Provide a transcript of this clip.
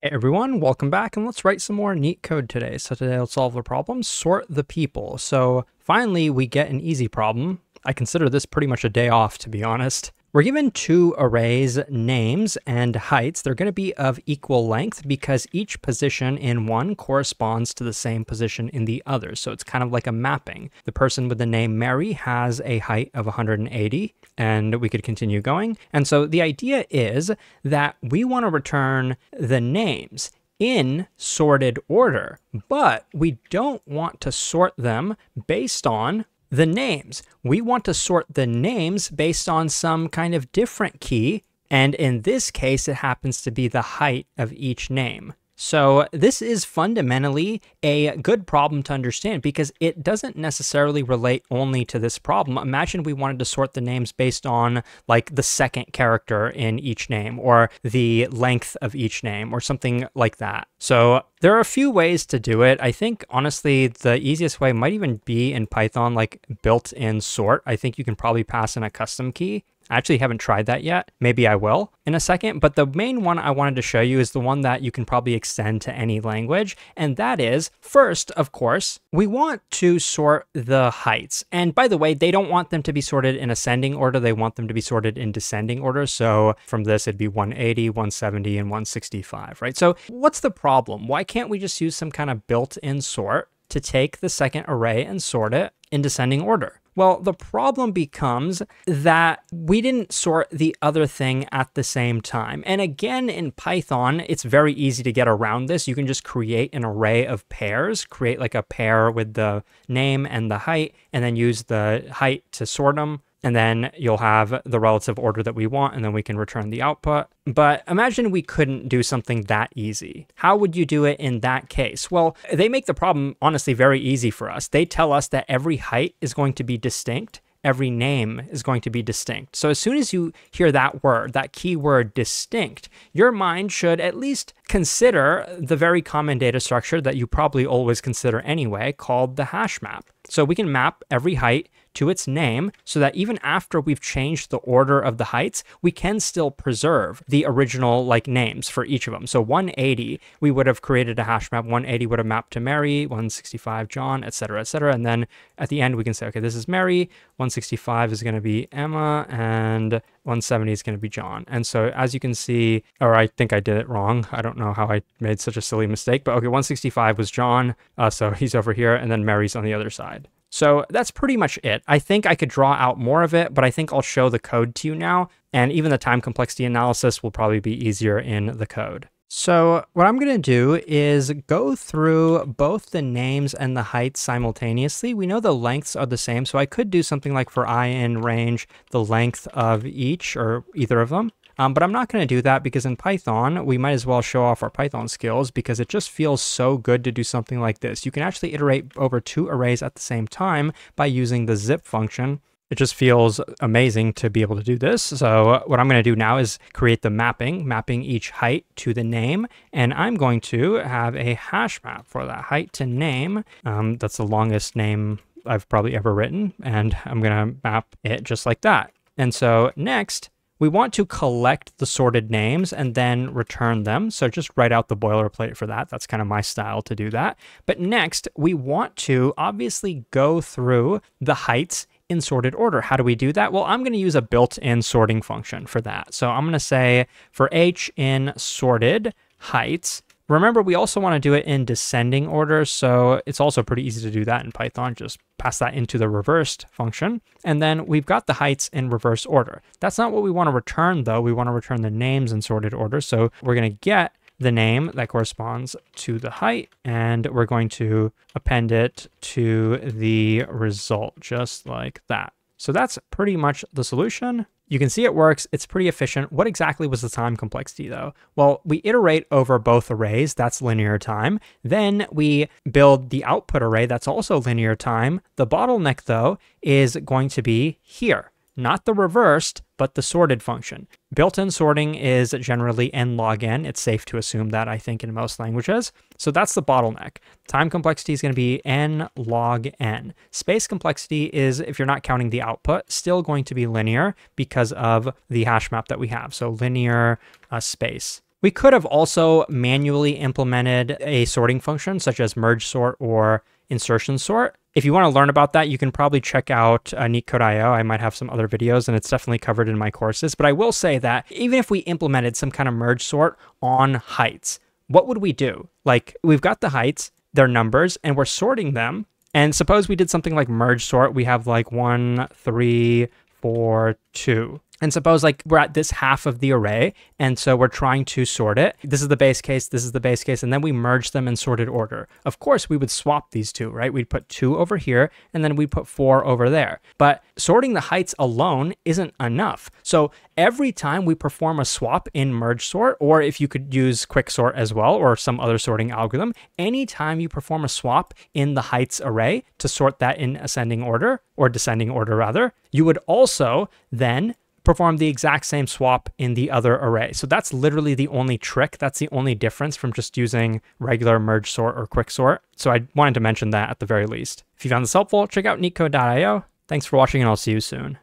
Hey everyone, welcome back and let's write some more NeetCode today. So today let's solve the problem, sort the people. So finally we get an easy problem. I consider this pretty much a day off to be honest. We're given two arrays, names and heights. They're going to be of equal length because each position in one corresponds to the same position in the other. So it's kind of like a mapping. The person with the name Mary has a height of 180, and we could continue going. And so the idea is that we want to return the names in sorted order, but we don't want to sort them based on the names. We want to sort the names based on some kind of different key, and in this case, it happens to be the height of each name. So this is fundamentally a good problem to understand because it doesn't necessarily relate only to this problem. Imagine we wanted to sort the names based on like the second character in each name or the length of each name or something like that. So there are a few ways to do it. I think honestly, the easiest way might even be in Python, like built in sort. I think you can probably pass in a custom key I actually haven't tried that yet. Maybe I will in a second, but the main one I wanted to show you is the one that you can probably extend to any language. And that is first, of course, we want to sort the heights. And by the way, they don't want them to be sorted in ascending order. They want them to be sorted in descending order. So from this, it'd be 180, 170, and 165, right? So what's the problem? Why can't we just use some kind of built-in sort to take the second array and sort it in descending order? Well, the problem becomes that we didn't sort the other thing at the same time. And again, in Python, it's very easy to get around this. You can just create an array of pairs, create like a pair with the name and the height, and then use the height to sort them and then you'll have the relative order that we want, and then we can return the output. But imagine we couldn't do something that easy. How would you do it in that case? Well, they make the problem honestly very easy for us. They tell us that every height is going to be distinct, every name is going to be distinct. So as soon as you hear that word, that keyword distinct, your mind should at least consider the very common data structure that you probably always consider anyway, called the hash map. So we can map every height to its name so that even after we've changed the order of the heights, we can still preserve the original like names for each of them. So 180, we would have created a hash map. 180 would have mapped to Mary, 165 John, etc., etc. And then at the end, we can say, okay, this is Mary, 165 is going to be Emma, and 170 is going to be John. And so as you can see, or I think I did it wrong. I don't know how I made such a silly mistake, but okay, 165 was John. Uh, so he's over here, and then Mary's on the other side. So that's pretty much it. I think I could draw out more of it, but I think I'll show the code to you now. And even the time complexity analysis will probably be easier in the code. So what I'm going to do is go through both the names and the heights simultaneously. We know the lengths are the same, so I could do something like for i in range, the length of each or either of them. Um, but I'm not going to do that because in Python, we might as well show off our Python skills because it just feels so good to do something like this. You can actually iterate over two arrays at the same time by using the zip function. It just feels amazing to be able to do this. So what I'm going to do now is create the mapping, mapping each height to the name. And I'm going to have a hash map for that height to name. Um, that's the longest name I've probably ever written. And I'm going to map it just like that. And so next, we want to collect the sorted names and then return them. So just write out the boilerplate for that. That's kind of my style to do that. But next, we want to obviously go through the heights in sorted order. How do we do that? Well, I'm going to use a built-in sorting function for that. So I'm going to say for h in sorted heights, Remember, we also want to do it in descending order, so it's also pretty easy to do that in Python. Just pass that into the reversed function. And then we've got the heights in reverse order. That's not what we want to return, though. We want to return the names in sorted order. So we're going to get the name that corresponds to the height, and we're going to append it to the result, just like that. So that's pretty much the solution. You can see it works. It's pretty efficient. What exactly was the time complexity though? Well, we iterate over both arrays. That's linear time. Then we build the output array. That's also linear time. The bottleneck though is going to be here not the reversed, but the sorted function. Built-in sorting is generally n log n. It's safe to assume that, I think, in most languages. So that's the bottleneck. Time complexity is going to be n log n. Space complexity is, if you're not counting the output, still going to be linear because of the hash map that we have. So linear uh, space. We could have also manually implemented a sorting function such as merge sort or insertion sort. If you want to learn about that, you can probably check out uh, NeetCode.io. I might have some other videos and it's definitely covered in my courses. But I will say that even if we implemented some kind of merge sort on heights, what would we do? Like we've got the heights, their numbers, and we're sorting them. And suppose we did something like merge sort. We have like one, three, four, two. And suppose like we're at this half of the array, and so we're trying to sort it. This is the base case, this is the base case, and then we merge them in sorted order. Of course, we would swap these two, right? We'd put two over here, and then we'd put four over there. But sorting the heights alone isn't enough. So every time we perform a swap in merge sort, or if you could use quick sort as well, or some other sorting algorithm, anytime you perform a swap in the heights array to sort that in ascending order, or descending order rather, you would also then perform the exact same swap in the other array. So that's literally the only trick. That's the only difference from just using regular merge sort or quick sort. So I wanted to mention that at the very least. If you found this helpful, check out neetcode.io. Thanks for watching and I'll see you soon.